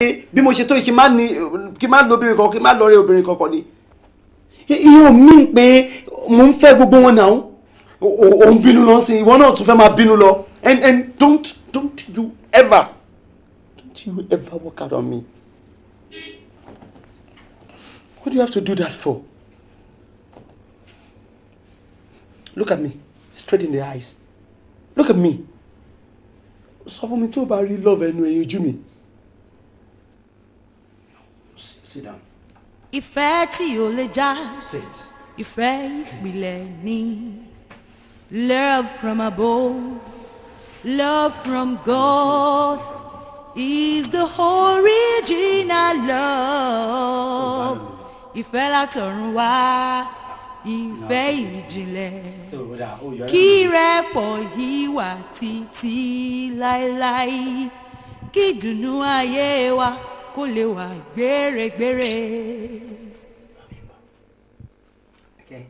bí mo ṣe tó yìí kí n má ní kí n má lọ obìnrin kan kí kankan ni. Ìyẹn ò mí pé mo ń fẹ́ gbogbo wọn náà. Ò ń bínú lọ sí ìwọ náà tún fẹ́ máa bínú lọ. And and don't don't you ever don't you ever work out on me. What do you have to do that for? Look at me straight in the eyes. Look at me. Sọ fún mi tó o bá rí love ẹnu ẹ̀yìn ojú mi. Sit down. ìfẹ́ tí ò lè já sit. ìfẹ́ ìpìlẹ̀ ní love from above love from God is the original love. Ìfẹ́ látọ̀run wá ìfẹ́ ìjìnlẹ̀. Kí rẹ́pọ̀ yìí wà títí láéláé. Kí ìdùnnú ayé wa kó lè wà gbèrègbèrè. Okay.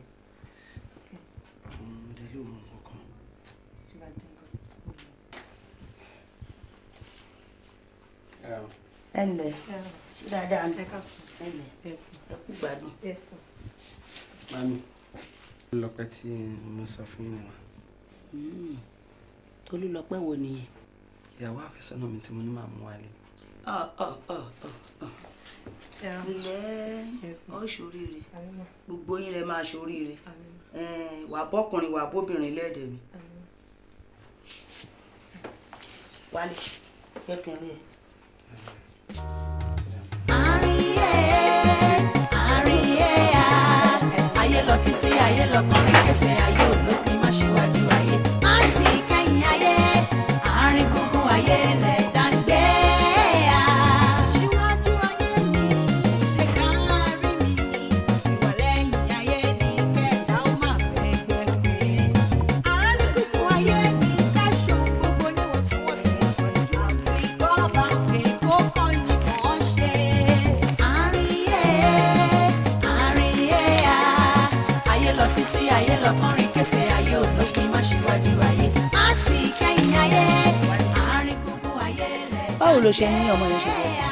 ẹ ǹlẹ́ dáadáa ẹ ǹlẹ́ ẹ kú gbádùn. Mami. Lọ́pẹ́ tí mo sọ fún yín nìwọ̀n. Olúlọpẹ́ wo nìyẹn. Ìyàwó àfẹ́sọ́nà mi tí mo ní màá mú wálé. Ǹlẹ́ ọ ṣoríire gbogbo yín lẹ máa ṣoríire wà bọ́kùnrin wà bóbìnrin lẹ́ẹ̀dẹ̀ mi. wálé kẹ́kẹ́rẹ́ ẹ̀. ayé lọ títí ayé lọ kọrin kẹsẹ̀ ayé ló ṣe ní ọmọ yẹn ṣe bẹ̀rẹ̀.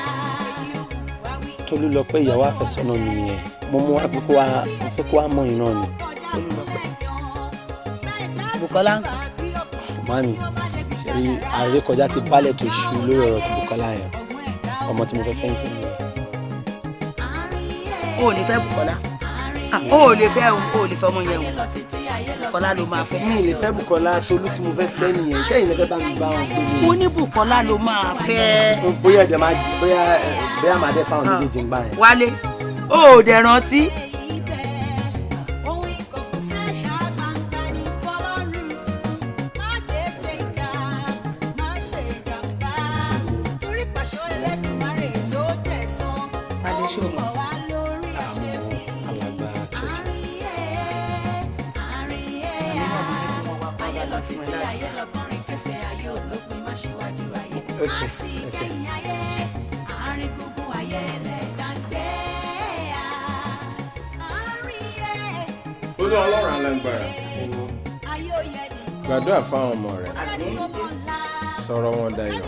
Tolú lọ pé ìyàwó àfẹ́sọ́nà mi nìyẹn. Mo mú wá pé kó wá mọ̀ náà ni. Bùkọ́lá ń kọ́. Mami, ṣe àrékọjá ti bálẹ̀ tó ṣú lórí ọ̀rọ̀ ti Bùkọ́lá yẹn. Ọmọ tí mo fẹ́ fẹ́ ń sìn nìyẹn. o ò ní fẹ́ Bùkọ́lá o ò lè fẹ́ o o ò lè fẹ́ ọmọ yẹn o Bùkọ́lá ló máa fẹ́. Mi ì lè fẹ́ Bùkọ́lá Tolú tí mo fẹ́ fẹ́ nìyẹn. Ṣé ìyẹn fẹ́ bá mi bá wọn gbé mi? mo ní Bùkọ́lá ló máa fẹ́. Bóyá ẹ̀dẹ̀ máa bóyá bóyá màá dẹ́ fáwọn méjèèjì ń gbà yẹn. Wálé o ò dẹ̀ rántí. ohun ìkọ̀kọ̀ àárín olú ọlọ́run alágbára gbàdúrà fáwọn ọmọ rẹ sọ̀rọ̀ wọn dayọ̀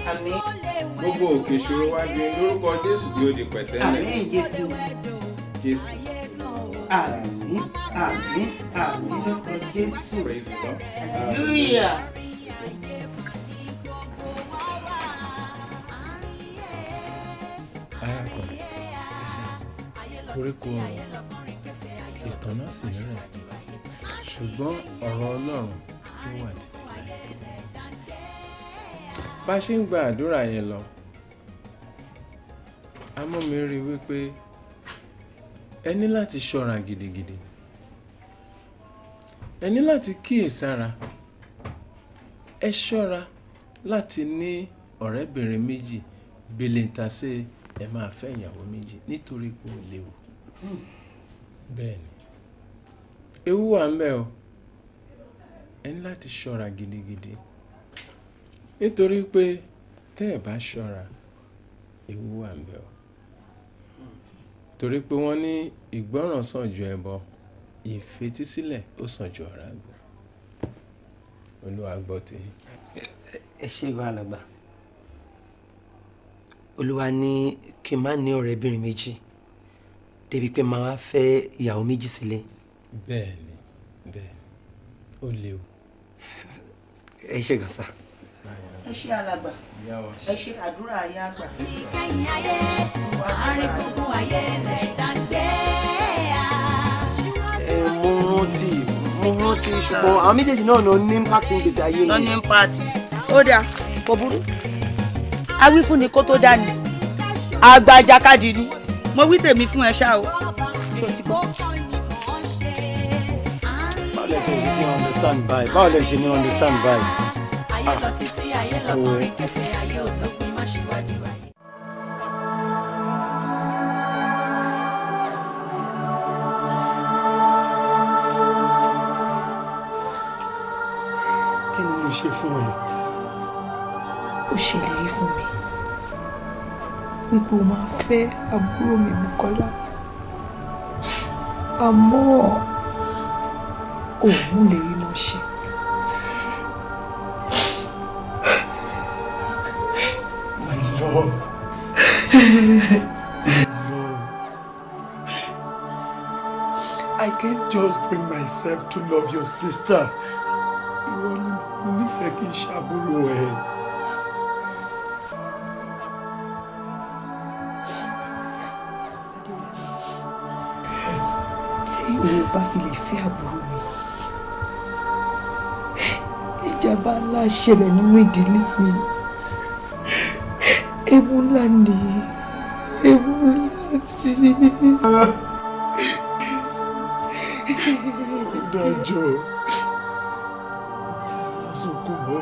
gbogbo òkè ìṣòro wá gbé lórúkọ jésù bí ó di pẹ̀tẹ́lẹ̀ Jésù jésù àmín àmín àmín lórúkọ Jésù. Hallelujah. Koríko ọ̀rọ̀ ìtànná sì rẹ̀. Ṣùgbọ́n ọ̀rọ̀ ọlọ́run ló wà títí láì. bá a ṣe ń gba àdúrà yẹn lọ a mú mi rí i wípé ẹ ní láti ṣọ́ra gidigidi. Ẹ ní láti kíyèsára. Ẹ ṣọ́ra láti ní ọ̀rẹ́bìnrin méjì bèlèǹtàṣe ẹ máa fẹ́ ìyàwó méjì nítorí pé léwu bẹ́ẹ̀ ni ewu wà ń bẹ o. Ẹ ní láti ṣọ́ra gidigidi. Nítorí pé tẹ́ ẹ bá ṣọ́ra ewu wà ń bẹ o. Torí pé wọ́n ní ìgbọ́ràn sàn ju ẹbọ ìfetísílẹ̀ ó sàn ju ọ̀rá gbọ́ olúwa gbọ́ tèmi. ẹ ṣe ìwà àlàgbà olúwa ní kí n má ní ọ̀rẹ́bìnrin méjì débi pé màá wá fẹ́ ìyàwó méjì sílé bẹ́ẹ̀ ni bẹ́ẹ̀ ó léwu. ẹ ṣe gan sá. ẹ ṣe alàgbà. Ẹ ṣe àdúrà ayé àgbà. kẹ́yìn ayé àárín gbogbo ayé lẹ̀ dàgbé ẹ mo rántí mo rántí ṣùgbọ́n àwọn méjèèjì náà ló ní impact ní gbèsè ayé mi. lọ́ní ń pàtì ó dáa kò burú. Awífún ni kó tó dání. Àgbà àjàkadì ni mo wí tèmi fún ẹ ṣá o ṣó ti gbọ́. báwo lẹ ṣe ní understand báyìí báwo lẹ ṣe ní understand báyìí. ayé lọ títí ayé lọ kọrin kẹsẹ̀ ayé ò lópin má ṣíwájú ayé. kí ni mo ṣe fún ẹ. ó ṣèlérí fún mi wípé o máa fẹ́ àbúrò mi Bùkọ́lá àmọ́ òun lè rí náà ṣe. I can't just bring myself to love your sister. Ìwọ ni mo nífẹ̀ẹ́ kí n ṣàbúrò. Tí o bá fi lè fẹ́ àbúrò mi ìjàmbá ńlá ṣẹlẹ̀ nínú ìdílé mi ewu ńlá ni ewu ńlá sí. Dájọ́ sunkún mọ́.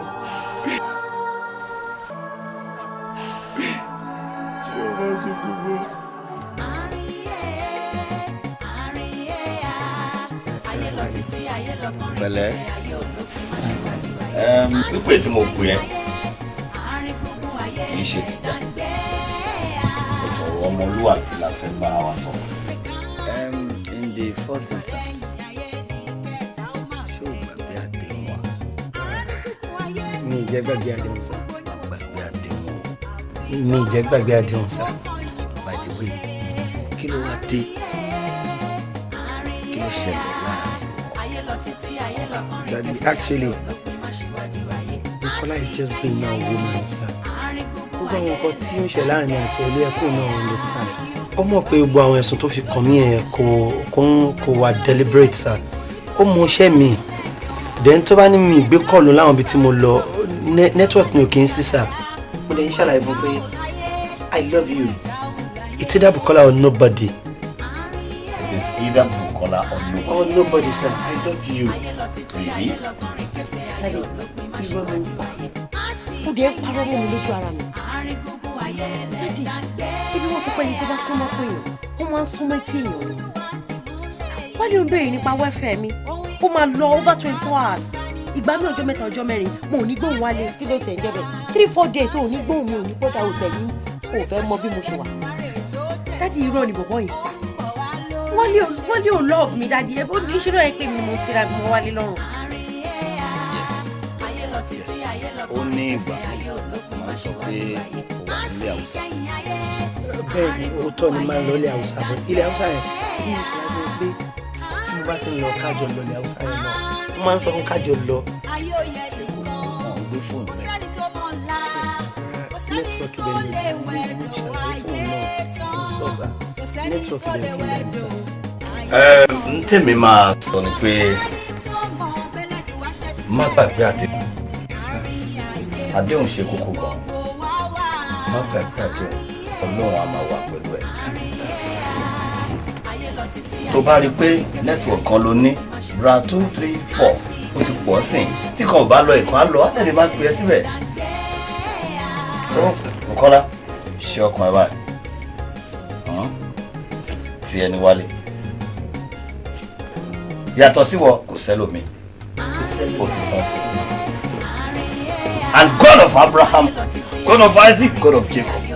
Sunkún mọ́? Pẹ̀lẹ́ pípé tí mo pè ẹ́ kì í ṣe tìjà ọ̀rọ̀ ọmọlúwàbí la fẹ́ bára wa. Ẹm, in the first instance ṣé o gbàgbé àdéhùn wa mi ì jẹ́ gbàgbé àdéhùn sá. gbàgbé àdéhùn mi ì jẹ́ gbàgbé àdéhùn sá. the way kí ló wá dé kí ló ṣẹlẹ̀ láàárín Daddy, actually, Bukola is just being a woman, sir. Gbogbo àwọn nǹkan tí ó ń ṣe láàárín àti ilé ẹ̀kọ́ náà understand. Ó mọ̀ pé gbogbo àwọn ẹ̀sùn tó fi kàn mí ẹ̀ kò kò kò wà deliberate, sir. Ó mọ iṣẹ́ mi. Then tó bá ní mi ìgbé kọ̀ọ̀lù láwọn ibi tí mo lọ, ne- network mi ò kí ń sí, sir. Mo lè ń ṣàlàyé fún pé I love you. It's either Bukola or nobody. it is either Bukola or no Or nobody, sir. Love you. really Tẹ́lẹ̀ irọ́ ló ń pa. Dẹ̀ ń parọ́ mọ́ mi lójú ara mi. Dádì, kí ni wọ́n fi pẹ́ni tó bá súnmọ́ pé èèyàn? Ó máa ń súnmọ́ etí èèyàn ni. Wọ́n lè ń béèrè nípa wẹ́fẹ̀ mi. Ó máa lọ over twenty four hours. Ìgbà mi ọjọ́ mẹ́ta ọjọ́ mẹ́rin mo ò ní gbóhùn wálé kí ló tẹ̀ ń jẹ́ bẹ́ẹ̀. Three four days ò ní gbóhùn mi ò ní gbọ́dọ̀ òtẹ̀ yín. O ò fẹ́ mọ bí mo ṣe wà. Dádì irọ́ ni bọ̀bọ́ yìí pa. Wọ́n lé o- wọ́n lé ò love mi dádì. Ẹ bó ní ìṣirò ẹ pé mi mo tira mi mo wálé lọ́rùn. yes. Yes. Ó ní ìgbà máa sọ pé wà nílé àwùjọ bẹ́ẹ̀ ni òótọ́ ni máa ń lọ ilé haúsá bọ́ ilé haúsá yẹn bí ṣe lájọ pé tí mo bá ti ń lọ kájọ lọ ilé haúsá yẹn lọ mo máa ń sọ fún kájọ lọ. Wọn ò gbé fóònù rẹ nẹ́tíwọ́ọ̀kì bẹ́ẹ̀ ni mo ní náà gbà nẹ́tíwọ́ọ̀kì bẹ́ẹ̀ kí n lè ta. n tèmi máa sọ ni pé má gbàgbé àdéhùn àdéhùn ṣe kókó gan. Má gbàgbé àdéhùn. Ọlọ́run á máa wà pẹ̀lú ẹ̀ tó bá rí i pé network kan ló ní ra two three four ó ti pọ̀ sí tí kan ò bá lọ ìkan á lọ á lè má pè é síbẹ̀. Tó Bùkọ́lá ṣe ọkàn ẹ báyìí tí ẹni wálé. Yàtọ̀ sí wọ kò sẹ́lòmí. Ó ti sàn sí. and God of Abraham God of Isaac God of Jacob